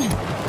Yeah.